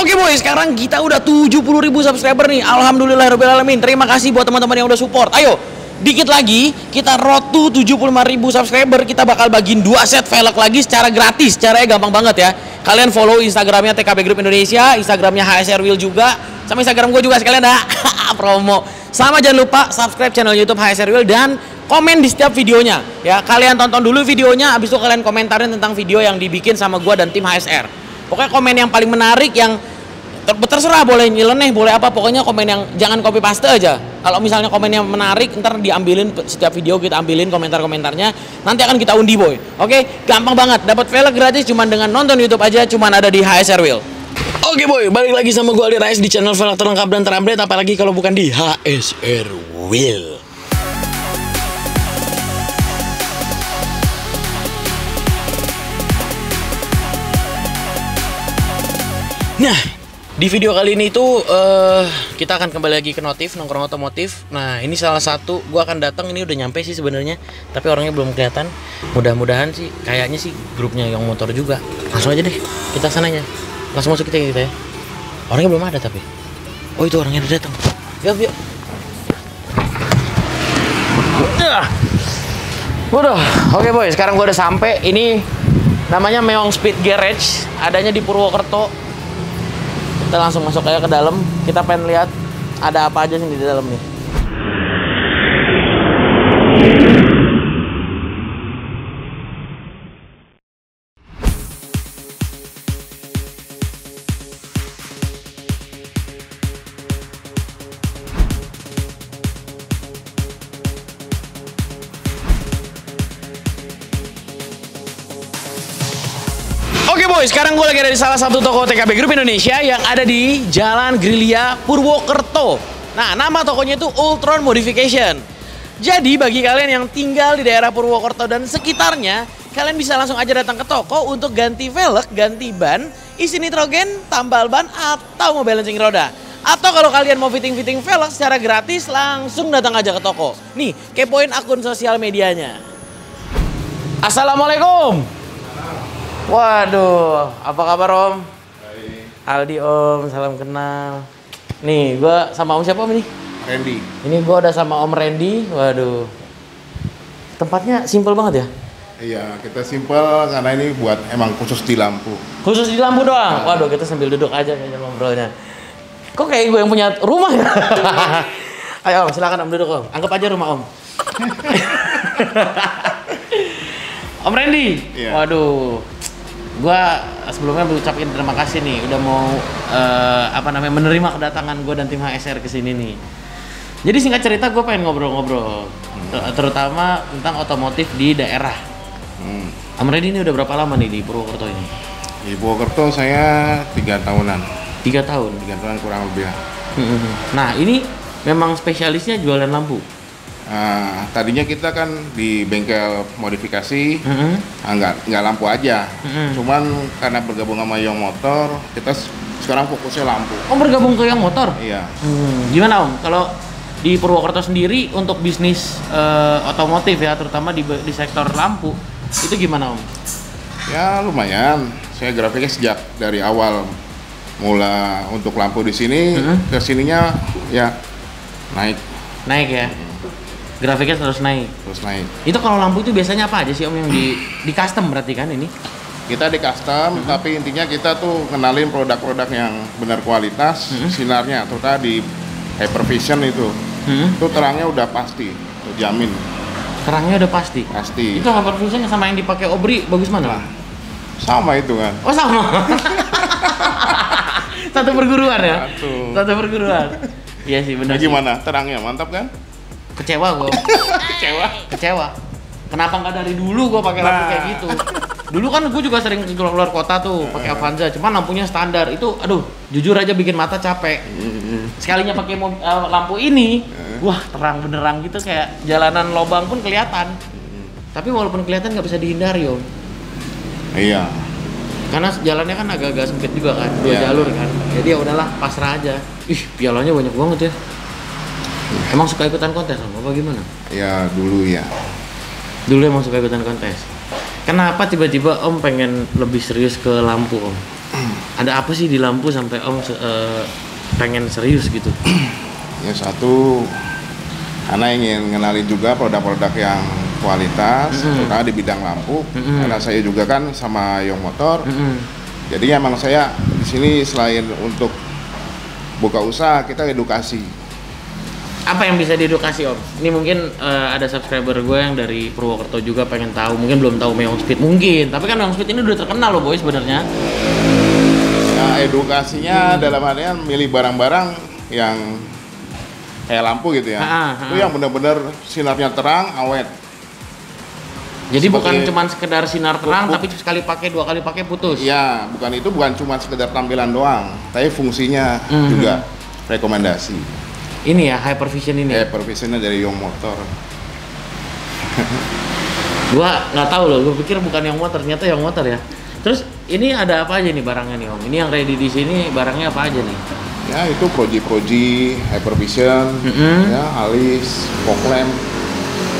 Oke boy, sekarang kita udah 70 ribu subscriber nih. Alhamdulillah alamin. Terima kasih buat teman-teman yang udah support. Ayo, dikit lagi kita road to 75 ribu subscriber. Kita bakal bagiin dua set velg lagi secara gratis. Caranya gampang banget ya. Kalian follow Instagramnya TKB Group Indonesia, Instagramnya HSR Wheel juga, sama Instagram gue juga sekalian dah promo. Sama jangan lupa subscribe channel YouTube HSR Wheel dan komen di setiap videonya ya. Kalian tonton dulu videonya, abis itu kalian komentarin tentang video yang dibikin sama gue dan tim HSR. Pokoknya komen yang paling menarik yang ter terserah boleh nyeleneh boleh apa pokoknya komen yang jangan copy paste aja. Kalau misalnya komen yang menarik ntar diambilin setiap video kita ambilin komentar-komentarnya nanti akan kita undi boy. Oke? Gampang banget. Dapat velg gratis cuma dengan nonton YouTube aja cuma ada di HSR Wheel Oke boy, balik lagi sama gue Ali Rais di channel velg terlengkap dan terupdate apalagi kalau bukan di HSR Wheel. Nah, di video kali ini tuh uh, kita akan kembali lagi ke notif nongkrong otomotif. Nah, ini salah satu gua akan datang ini udah nyampe sih sebenarnya, tapi orangnya belum kelihatan. Mudah-mudahan sih kayaknya sih grupnya yang motor juga. Langsung aja deh, kita sananya. Langsung masuk kita kita ya. Orangnya belum ada tapi. Oh, itu orangnya udah datang. Yuk, yuk. Udah. Oke, boy, sekarang gua udah sampai. Ini namanya Meong Speed Garage, adanya di Purwokerto kita langsung masuk aja ke dalam. Kita pengen lihat ada apa aja sih di dalam nih boy, sekarang gue lagi ada di salah satu toko TKB Group Indonesia yang ada di Jalan Grilia Purwokerto. Nah, nama tokonya itu Ultron Modification. Jadi bagi kalian yang tinggal di daerah Purwokerto dan sekitarnya, kalian bisa langsung aja datang ke toko untuk ganti velg, ganti ban, isi nitrogen, tambal ban, atau mau balancing roda. Atau kalau kalian mau fitting-fitting velg secara gratis, langsung datang aja ke toko. Nih, kepoin akun sosial medianya. Assalamualaikum. Waduh, apa kabar Om? Hai, Aldi Om, salam kenal. Nih, gua sama Om siapa Om ini? Randy. Ini gua ada sama Om Randy. Waduh. Tempatnya simple banget ya? Iya, kita simpel karena ini buat emang khusus di lampu. Khusus di lampu doang. Waduh, kita sambil duduk aja kayaknya ngobrolnya. Kok kayak gue yang punya rumah ya? Ayo Om, silakan Om duduk Om. Anggap aja rumah Om. Om Randy. Iya. Waduh. Gua sebelumnya mengucapkan terima kasih nih udah mau eh, apa namanya menerima kedatangan gue dan tim HSR ke sini nih. Jadi singkat cerita gue pengen ngobrol-ngobrol Ter- terutama tentang otomotif di daerah. Hmm. Randy ini udah berapa lama nih di Purwokerto ini? Di Purwokerto saya tiga tahunan, Tiga tahun. tiga tahunan kurang lebih. lah. Nah ini memang spesialisnya jualan lampu. Nah, tadinya kita kan di bengkel modifikasi, Mhm. ah, nggak nggak lampu aja. Mhm. Cuman karena bergabung sama Yong Motor, kita sekarang fokusnya lampu. Om bergabung ke yang motor. Iya. Hmm, gimana Om? Kalau di Purwokerto sendiri untuk bisnis eh, otomotif ya, terutama di di sektor lampu, itu gimana Om? Ya lumayan. Saya grafiknya sejak dari awal mula untuk lampu di sini, Mhm. ke sininya ya naik Naik ya? Grafiknya terus naik. terus naik. Itu kalau lampu itu biasanya apa aja sih Om yang di di custom berarti kan ini? kita di custom tapi intinya kita tuh kenalin produk-produk yang benar kualitas Mhm. sinarnya terutama di hypervision itu Hmm? itu terangnya udah pasti terjamin Terangnya udah pasti. pasti Itu hypervisionnya sama yang dipakai Obri bagus mana? Nah, sama itu kan Oh sama. Satu perguruan ya? Satu. Satu perguruan. Iya sih benar. Nah, gimana terangnya mantap kan Kecewa gue. kecewa Kecewa. Kenapa nggak dari dulu gue pakai lampu Nah. kayak gitu? Dulu kan gue juga sering keluar keluar kota tuh pakai Avanza, cuman lampunya standar. Itu aduh, jujur aja bikin mata capek. Sekalinya pakai eh, lampu ini, wah terang benerang gitu kayak jalanan lobang pun kelihatan. Tapi walaupun kelihatan nggak bisa dihindari om, iya karena jalannya kan agak-agak sempit juga kan, dua Iya. jalur kan. Jadi ya udahlah pasrah aja. Ih pialanya banyak banget ya. Emang suka ikutan kontes om? Apa gimana? ya dulu ya Dulu emang suka ikutan kontes. Kenapa tiba-tiba Om pengen lebih serius ke lampu Om? Ada apa sih di lampu sampai Om se- eh, pengen serius gitu? Ya satu karena ingin ngenalin juga produk-produk yang kualitas, Mm-mm. terutama di bidang lampu. Mm-mm. Karena saya juga kan sama Yong Motor, Mm-mm. jadi emang saya di sini selain untuk buka usaha kita edukasi. Apa yang bisa diedukasi Om? Ini mungkin eh, ada subscriber gue yang dari Purwokerto juga pengen tahu, mungkin belum tahu Meong Speed mungkin, tapi kan Meong Speed ini udah terkenal loh boy sebenarnya. Ya edukasinya dalam artian milih barang-barang yang kayak lampu gitu ya. Ha, ha. Itu yang benar-benar sinarnya terang, awet. Jadi Seperti- bukan cuman sekedar sinar terang, tapi sekali pakai dua kali pakai putus. Iya, bukan itu bukan cuma sekedar tampilan doang, tapi fungsinya Mhm. juga rekomendasi. Ini ya hypervision ini. Eh, pervisionnya dari Yong Motor. Gua nggak tahu loh, gue pikir bukan yang motor, ternyata yang motor ya. Terus ini ada apa aja nih barangnya nih Om? Ini yang ready di sini barangnya apa aja nih? Ya, itu proji-proji, hypervision, Mhm. ya, alis, fog lamp,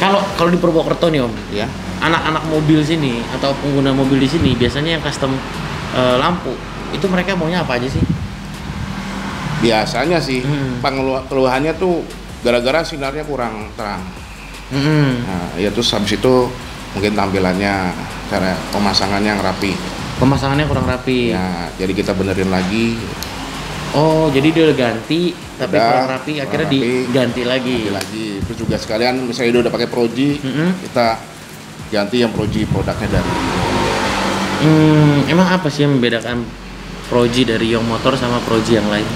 Kalau kalau di Purwokerto nih Om, ya. anak-anak mobil sini atau pengguna mobil di sini biasanya yang custom eh, lampu itu mereka maunya apa aja sih? Biasanya sih Hmm. pengeluh- keluhannya tuh gara-gara sinarnya kurang terang. Mm-mm. Nah, ya terus habis itu mungkin tampilannya cara pemasangannya yang rapi. Pemasangannya kurang rapi. Ya, jadi kita benerin lagi, Oh, jadi dia udah ganti tapi Udah, kurang rapi, kurang akhirnya rapi, diganti lagi. ganti lagi. Terus juga sekalian misalnya dia udah pakai proji, Mm-mm. kita ganti yang proji produknya dari Hmm, emang apa sih yang membedakan Proji dari Yong Motor sama Proji yang lain?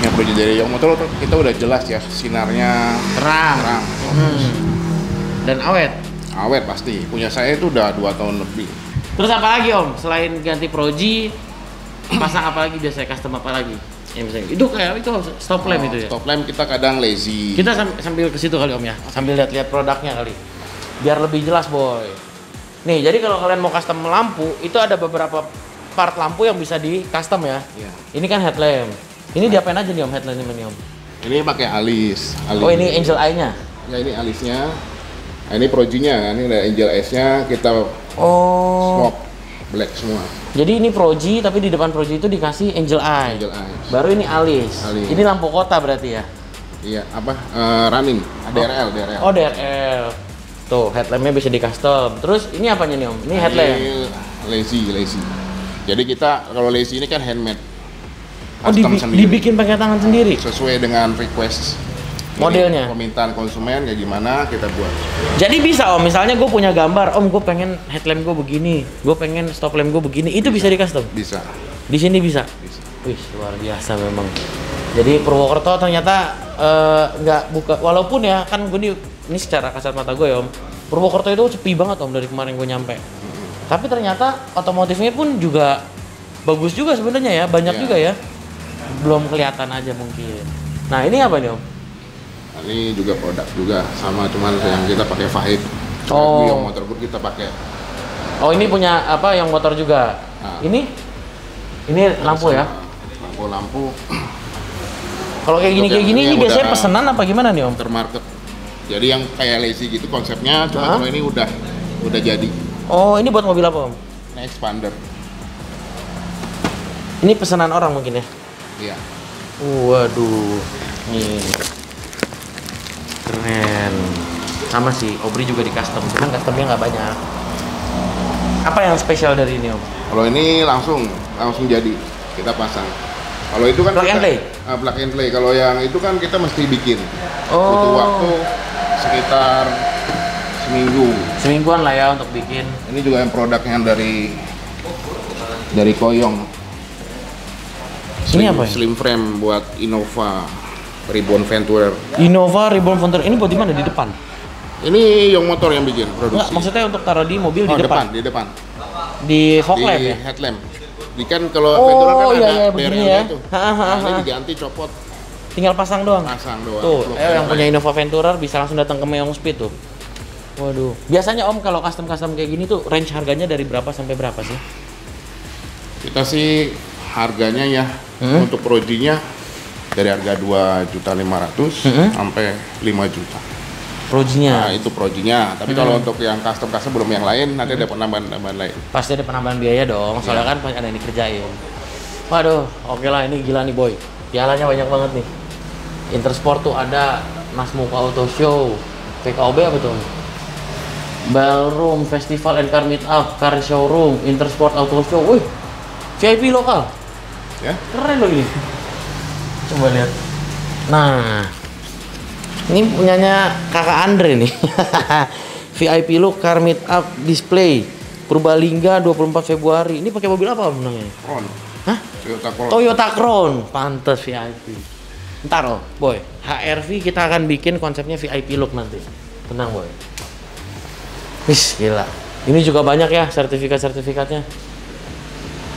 Yang proji dari Yong Motor kita udah jelas ya sinarnya Terang. terang, Hmm. Dan awet. awet pasti. Punya saya itu udah dua tahun lebih. Terus apa lagi Om? Selain ganti Proji, pasang apa lagi biasanya custom apa lagi? Ya misalnya itu kayak itu stop lamp itu ya. Stop lamp kita kadang lazy. Kita sam- sambil ke situ kali Om ya, sambil lihat-lihat produknya kali. Biar lebih jelas boy. Nih, jadi kalau kalian mau custom lampu, itu ada beberapa part lampu yang bisa di custom ya. Iya. Ini kan headlamp. Ini diapain aja nih Om headlamp ini Om? Ini pakai alis. alis. Oh ini angel eye-nya. Ya ini alisnya. Nah, ini projinya kan, ini ada angel S-nya kita Oh. smoke black semua. Jadi ini Proji tapi di depan Proji itu dikasih angel eye. Angel eyes. Baru ini alis. Alis. Ini lampu kota berarti ya. Iya, apa? eh, running. DRL, DRL. Oh DRL. Tuh headlampnya bisa di custom. Terus ini apanya nih Om? Ini headlamp. Ini lazy, lazy. Jadi kita kalau lazy ini kan handmade. Oh dibi- sendiri. dibikin pakai tangan sendiri. sesuai dengan request Modelnya? permintaan konsumen kayak gimana kita buat Jadi bisa Om, misalnya gue punya gambar, Om gue pengen headlamp gue begini, gue pengen stop lamp gue begini, itu bisa di custom. bisa Di sini bisa. bisa Wih luar biasa memang. Jadi Purwokerto ternyata eh, nggak buka, walaupun ya kan gue ini, ini secara kasat mata gue ya om, Purwokerto itu sepi banget om dari kemarin gue nyampe. Tapi ternyata otomotifnya pun juga bagus juga sebenarnya ya, banyak Iya. juga ya. Belum kelihatan aja mungkin. Nah ini apa nih om? Nah, ini juga produk juga sama cuman yang kita pakai Fahid Oh. yang motor group kita pakai Oh ini punya apa yang motor juga? Nah. Ini? Ini lampu ya? lampu lampu Kalau kayak gini kayak gini ini biasanya pesanan apa gimana nih om? termarket jadi yang kayak lazy gitu konsepnya cuma kalau ini udah udah jadi Oh ini buat mobil apa om? ini expander Ini pesanan orang mungkin ya? Iya Waduh, nih keren. Sama sih, Obri juga di custom, cuman customnya nggak banyak. Apa yang spesial dari ini om? kalau ini langsung langsung jadi kita pasang kalau itu kan Plug kita, and play? Ah, plug and play kalau yang itu kan kita mesti bikin Oh. butuh waktu sekitar seminggu Semingguan lah ya untuk bikin. Ini juga yang produknya dari dari Koyong. Ini apa ya? Slim frame buat Innova Ribbon Venturer. Innova Reborn Frontier ini buat di mana? Di depan? Ini Yong Motor yang bikin produksi. maksudnya untuk taruh di mobil oh, di depan. di depan. Di fog di lamp ya? headlamp. Di kan kalau Oh, Venturer kan iya, ada iya, begini ya. itu. Ha, ha, Nah, ini diganti copot Tinggal pasang doang. pasang doang. Tuh, ayo yang punya. Innova Venturer bisa langsung datang ke Meong Speed tuh. Waduh. Biasanya Om kalau custom-custom kayak gini tuh range harganya dari berapa sampai berapa sih? Kita sih harganya ya Hmm? untuk projinya dari harga 2.500 Hmm? sampai 5 juta. Projinya. Nah, itu projinya. Tapi Hmm. kalau untuk yang custom-custom belum yang lain, nanti ada penambahan-penambahan lain. Pasti ada penambahan biaya dong, soalnya kan pasti ada yang dikerjain. Waduh, oke lah ini gila nih boy. Pialanya banyak banget nih. Intersport tuh ada Nasmuka Auto Show, PKOB apa tuh? Ballroom Festival and Car Meet Up, Car Showroom, Intersport Auto Show. Wih, VIP lokal. Ya. Keren loh ini. Coba lihat. Nah, ini punyanya kakak Andre nih. VIP look Car Meet Up Display Purbalingga 24 Februari. Ini pakai mobil apa menangnya? Kron. Hah? Toyota Corolla. Toyota Crown. Pantes VIP. Ntar loh, boy. HRV kita akan bikin konsepnya VIP look nanti. Tenang, boy. Wis, gila. Ini juga banyak ya sertifikat-sertifikatnya.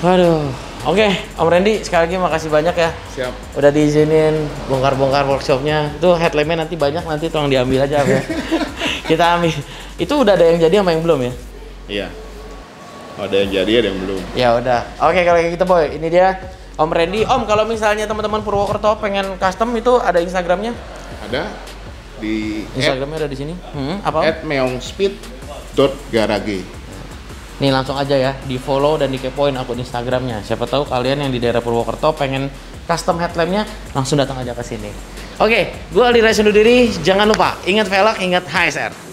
Waduh. Oke, Om Randy sekali lagi makasih banyak ya. Siap. Udah diizinin bongkar-bongkar workshopnya. Itu headlampnya nanti banyak nanti tolong diambil aja ya. kita ambil. Itu udah ada yang jadi sama yang belum ya? Iya. Ada yang jadi, ada yang belum. Ya udah. Oke kalau kayak gitu boy, ini dia Om Randy. Om kalau misalnya teman-teman Purwokerto pengen custom itu ada Instagramnya? Ada di Instagramnya ada di sini. Hmm, apa? Om? at meongspeed.garage. Nih langsung aja ya, di follow dan dikepoin akun Instagramnya. Siapa tahu kalian yang di daerah Purwokerto pengen custom headlampnya, langsung datang aja ke sini. Oke, gue Aldi undur diri. Jangan lupa, ingat velg, ingat HSR.